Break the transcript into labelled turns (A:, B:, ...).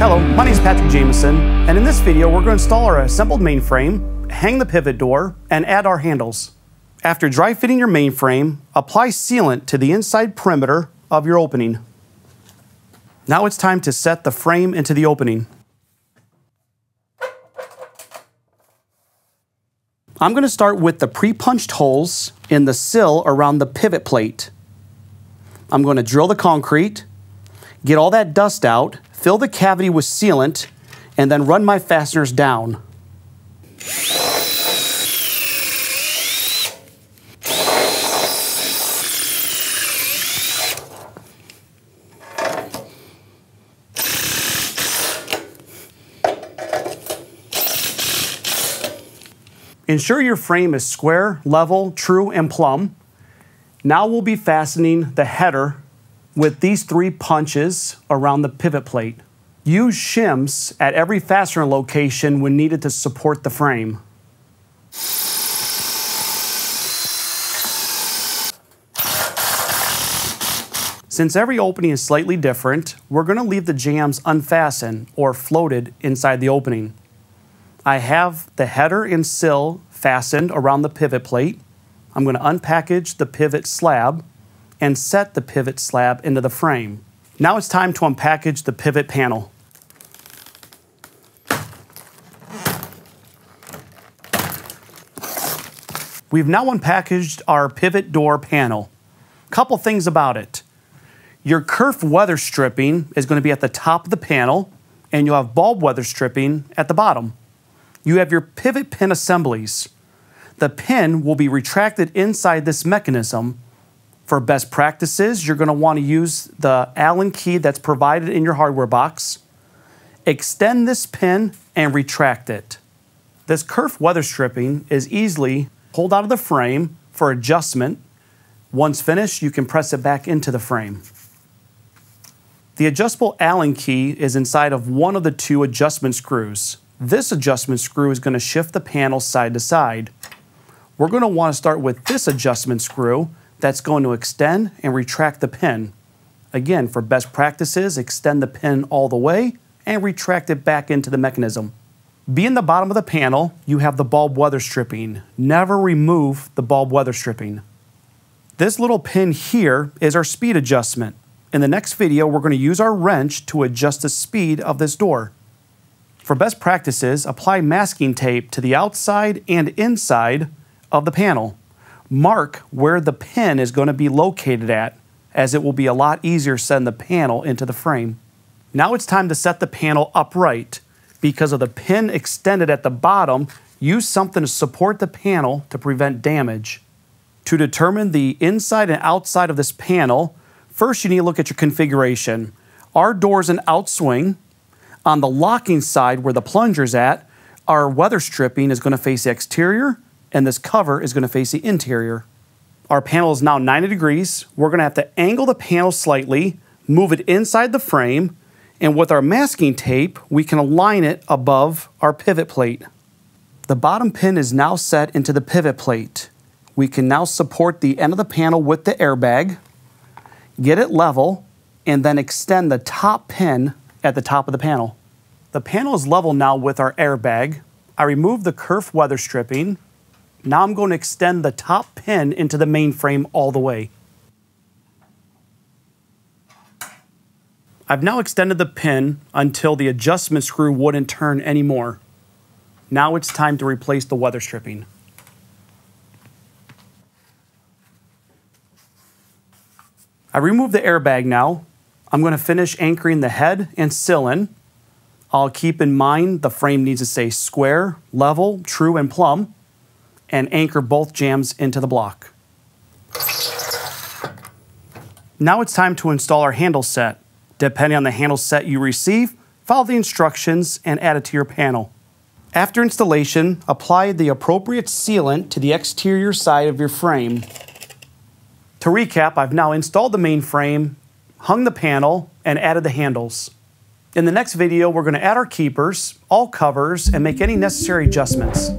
A: Hello, my name is Patrick Jameson, and in this video we're going to install our assembled mainframe, hang the pivot door, and add our handles. After dry fitting your mainframe, apply sealant to the inside perimeter of your opening. Now it's time to set the frame into the opening. I'm going to start with the pre-punched holes in the sill around the pivot plate. I'm going to drill the concrete, get all that dust out, fill the cavity with sealant, and then run my fasteners down. Ensure your frame is square, level, true, and plumb. Now we'll be fastening the header with these three punches around the pivot plate. Use shims at every fastener location when needed to support the frame. Since every opening is slightly different, we're going to leave the jambs unfastened or floated inside the opening. I have the header and sill fastened around the pivot plate. I'm going to unpackage the pivot slab and set the pivot slab into the frame. Now it's time to unpackage the pivot panel. We've now unpackaged our pivot door panel. Couple things about it. Your kerf weather stripping is going to be at the top of the panel, and you'll have bulb weather stripping at the bottom you have your pivot pin assemblies. The pin will be retracted inside this mechanism. For best practices, you're going to want to use the Allen key that's provided in your hardware box. Extend this pin and retract it. This kerf weather stripping is easily pulled out of the frame for adjustment. Once finished, you can press it back into the frame. The adjustable Allen key is inside of one of the two adjustment screws. This adjustment screw is going to shift the panel side to side. We're going to want to start with this adjustment screw that's going to extend and retract the pin. Again, for best practices, extend the pin all the way and retract it back into the mechanism. Being the bottom of the panel, you have the bulb weather stripping. Never remove the bulb weather stripping. This little pin here is our speed adjustment. In the next video, we're going to use our wrench to adjust the speed of this door. For best practices, apply masking tape to the outside and inside of the panel. Mark where the pin is going to be located at, as it will be a lot easier to send the panel into the frame. Now it's time to set the panel upright. Because of the pin extended at the bottom, use something to support the panel to prevent damage. To determine the inside and outside of this panel, first you need to look at your configuration. Our door is an outswing, on the locking side where the plunger's at, our weather stripping is going to face the exterior and this cover is going to face the interior. Our panel is now 90 degrees. We're going to have to angle the panel slightly, move it inside the frame, and with our masking tape, we can align it above our pivot plate. The bottom pin is now set into the pivot plate. We can now support the end of the panel with the airbag, get it level, and then extend the top pin at the top of the panel. The panel is level now with our airbag. I remove the kerf weather stripping. Now I'm going to extend the top pin into the mainframe all the way. I've now extended the pin until the adjustment screw wouldn't turn anymore. Now it's time to replace the weather stripping. I remove the airbag now I'm going to finish anchoring the head and sill in. I'll keep in mind the frame needs to stay square, level, true, and plumb, and anchor both jambs into the block. Now it's time to install our handle set. Depending on the handle set you receive, follow the instructions and add it to your panel. After installation, apply the appropriate sealant to the exterior side of your frame. To recap, I've now installed the main frame hung the panel, and added the handles. In the next video, we're going to add our keepers, all covers, and make any necessary adjustments.